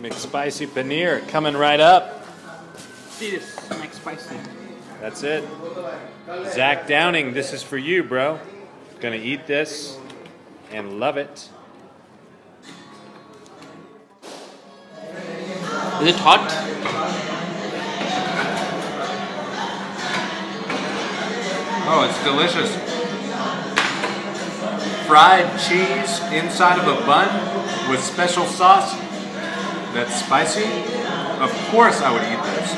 McSpicy paneer coming right up. See this McSpicy. That's it. Zak Downing, this is for you, bro. Gonna eat this and love it. Is it hot? Oh, it's delicious. Fried cheese inside of a bun with special sauce that's spicy. Of course I would eat this.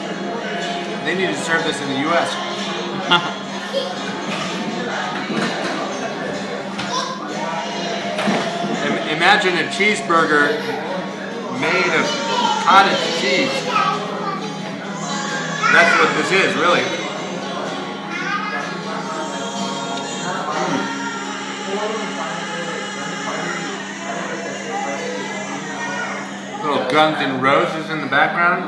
They need to serve this in the US. Imagine a cheeseburger made of cottage cheese. That's what this is, really. Guns N' Roses in the background.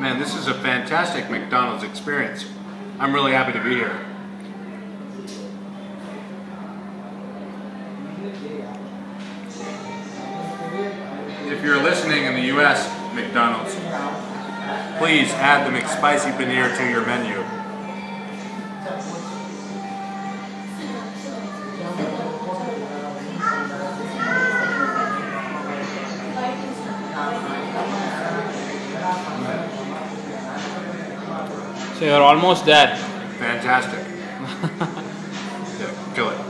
Man, this is a fantastic McDonald's experience. I'm really happy to be here. If you're listening in the US, McDonald's, please add the McSpicy paneer to your menu. So you're almost there. Fantastic. kill it.